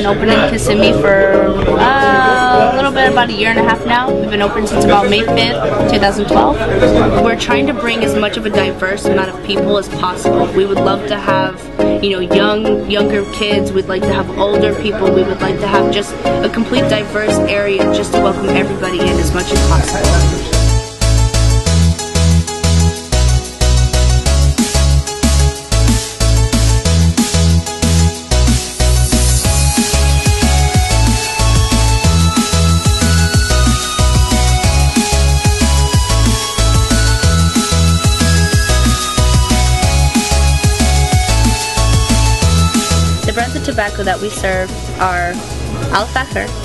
Been open in Kissimmee for uh, a little bit about a year and a half now. We've been open since about May 5th, 2012. We're trying to bring as much of a diverse amount of people as possible. We would love to have, you know, young, younger kids. We'd like to have older people. We would like to have just a complete diverse area just to welcome everybody in as much as possible. Tobacco that we serve are Al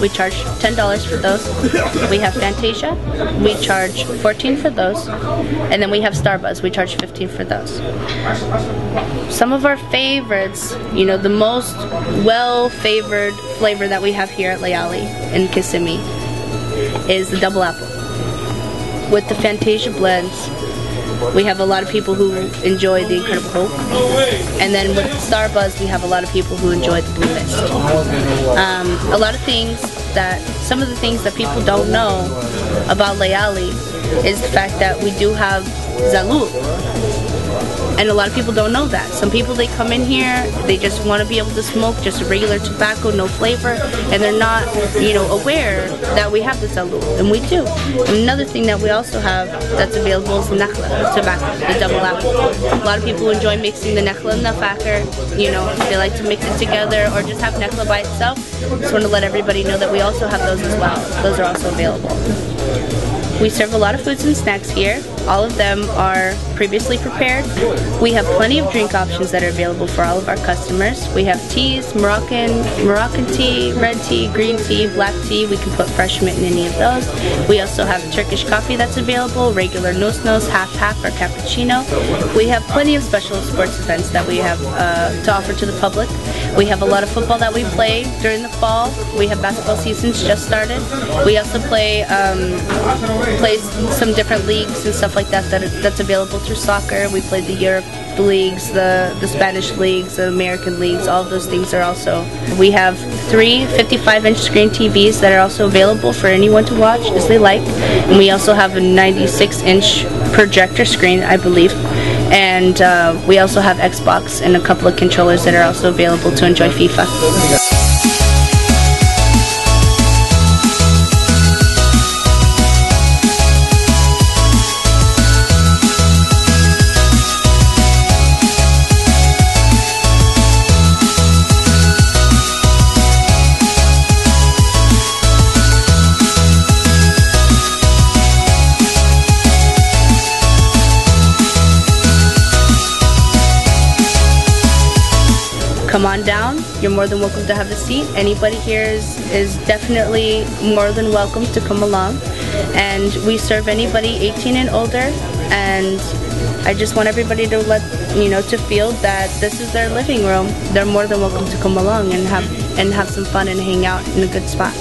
we charge $10 for those. We have Fantasia, we charge 14 for those. And then we have Starbuzz, we charge 15 for those. Some of our favorites, you know, the most well favored flavor that we have here at Layali in Kissimmee is the double apple. With the Fantasia blends, we have a lot of people who enjoy the Incredible Hulk. And then with Starbuzz, we have a lot of people who enjoy the Blue Mist. Um, a lot of things that, some of the things that people don't know about Layali is the fact that we do have Zaghloul. And a lot of people don't know that. Some people, they come in here, they just want to be able to smoke just regular tobacco, no flavor, and they're not, you know, aware that we have the Zaghloul, and we do. And another thing that we also have that's available is Nakhla tobacco, the double apple. A lot of people enjoy mixing the Nakhla and the Fakher, you know, they like to mix it together or just have Nakhla by itself. Just want to let everybody know that we also have those as well. Those are also available. We serve a lot of foods and snacks here. All of them are previously prepared. We have plenty of drink options that are available for all of our customers. We have teas, Moroccan, Moroccan tea, red tea, green tea, black tea. We can put fresh mint in any of those. We also have Turkish coffee that's available, regular nos nos, half half, or cappuccino. We have plenty of special sports events that we have uh, to offer to the public. We have a lot of football that we play during the fall. We have basketball seasons just started. We also play um, play some different leagues and stuff like that, that that's available through soccer. We played the Europe leagues, the, the Spanish leagues, the American leagues, all of those things are also. We have three 55 inch screen TVs that are also available for anyone to watch as they like. And we also have a 96 inch projector screen, I believe. And uh, we also have Xbox and a couple of controllers that are also available to enjoy FIFA. Come on down. You're more than welcome to have a seat. Anybody here is, is definitely more than welcome to come along. And we serve anybody 18 and older. And I just want everybody to let you know to feel that this is their living room. They're more than welcome to come along and have and have some fun and hang out in a good spot.